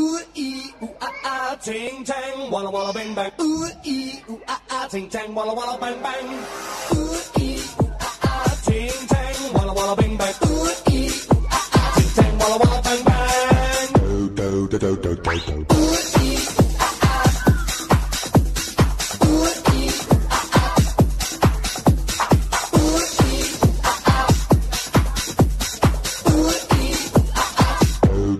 ee, ooh, ah, ah, ting, tang, walla, walla, bang, bang. Ooh, ee, ooh, ah, ah, ting, tang, walla, walla, bang, bang. Ooh, ee, ooh, ah, ah, ting, tang, walla, walla, bang, bang. Ooh, ee, ooh, ah, ah, ting, tang, walla, walla, bang, bang. do do do do do do do. Ooh, ee,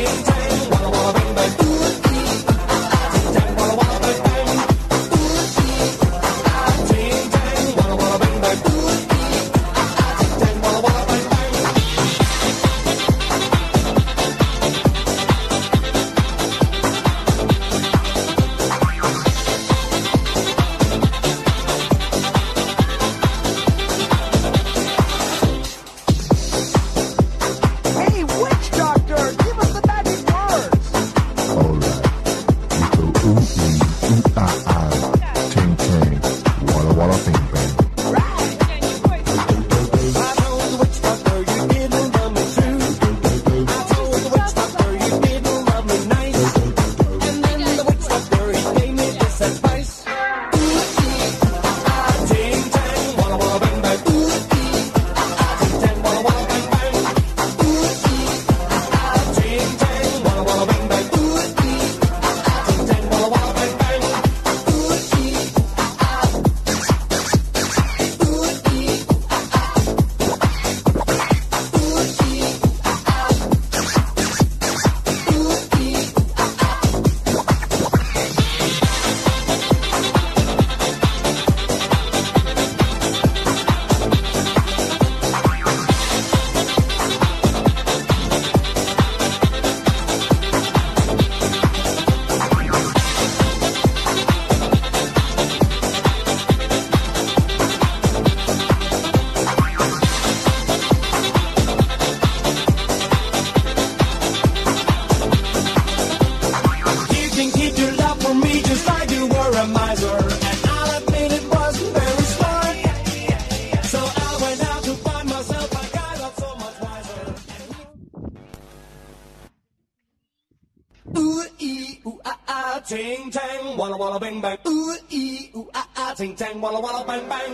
ee, ting tang walla walla bang bang. Ooh ee ooh ah ah ting tang walla walla bang bang.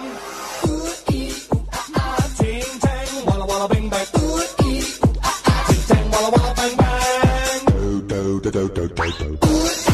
Ooh ee ooh ah ah ting tang walla walla bang bang. Ooh ee ooh ah ah ting tang walla walla bang bang. Do do do do do do do. Ooh ee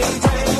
brain, brain.